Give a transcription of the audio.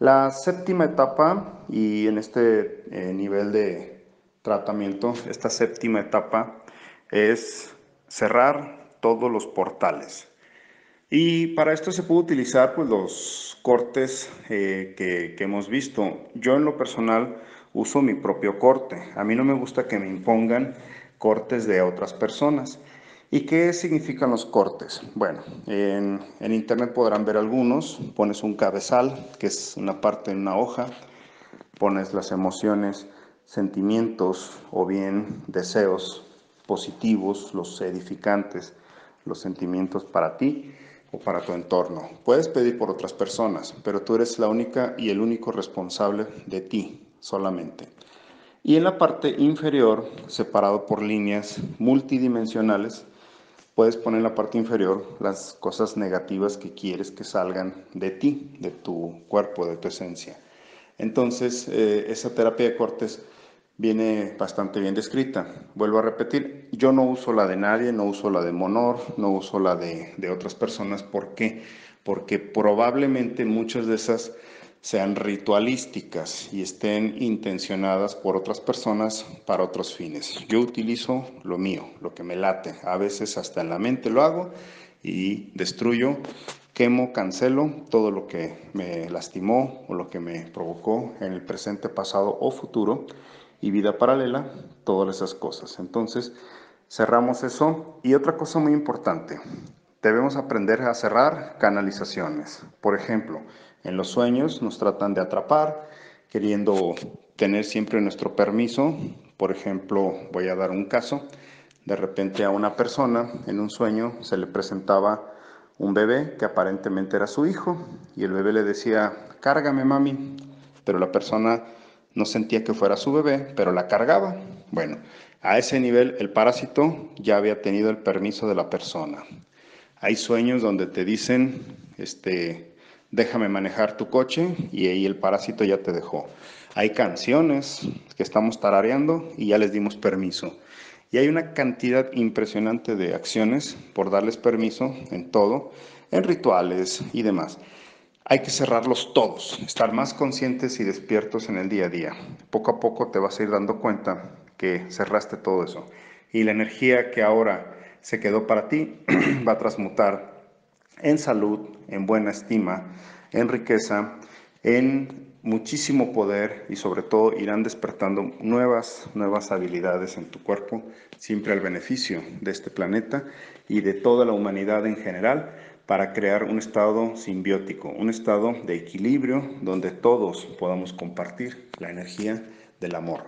La séptima etapa, y en este eh, nivel de tratamiento, esta séptima etapa es cerrar todos los portales. Y para esto se puede utilizar pues, los cortes eh, que, que hemos visto. Yo en lo personal uso mi propio corte. A mí no me gusta que me impongan cortes de otras personas. ¿Y qué significan los cortes? Bueno, en, internet podrán ver algunos. Pones un cabezal, que es una parte en una hoja. Pones las emociones, sentimientos o bien deseos positivos, los edificantes, los sentimientos para ti o para tu entorno. Puedes pedir por otras personas, pero tú eres la única y el único responsable de ti solamente. Y en la parte inferior, separado por líneas multidimensionales, puedes poner en la parte inferior las cosas negativas que quieres que salgan de ti, de tu cuerpo, de tu esencia. Entonces, eh, esa terapia de cortes viene bastante bien descrita. Vuelvo a repetir, yo no uso la de nadie, no uso la de Monor, no uso la de, de otras personas. ¿Por qué? Porque probablemente muchas de esas sean ritualísticas y estén intencionadas por otras personas para otros fines. Yo utilizo lo mío, lo que me late. A veces hasta en la mente lo hago y destruyo, quemo, cancelo todo lo que me lastimó o lo que me provocó en el presente, pasado o futuro y vida paralela, todas esas cosas. Entonces, cerramos eso. Y otra cosa muy importante, debemos aprender a cerrar canalizaciones. Por ejemplo, en los sueños nos tratan de atrapar, queriendo tener siempre nuestro permiso. Por ejemplo, voy a dar un caso. De repente a una persona en un sueño se le presentaba un bebé que aparentemente era su hijo y el bebé le decía, cárgame mami, pero la persona no sentía que fuera su bebé, pero la cargaba. Bueno, a ese nivel el parásito ya había tenido el permiso de la persona. Hay sueños donde te dicen, este, déjame manejar tu coche y ahí el parásito ya te dejó. Hay canciones que estamos tarareando y ya les dimos permiso. Y hay una cantidad impresionante de acciones por darles permiso en todo, en rituales y demás. Hay que cerrarlos todos, estar más conscientes y despiertos en el día a día. Poco a poco te vas a ir dando cuenta que cerraste todo eso. Y la energía que ahora se quedó para ti va a transmutar en salud, en buena estima, en riqueza, en muchísimo poder y sobre todo irán despertando nuevas, nuevas habilidades en tu cuerpo, siempre al beneficio de este planeta y de toda la humanidad en general para crear un estado simbiótico, un estado de equilibrio donde todos podamos compartir la energía del amor.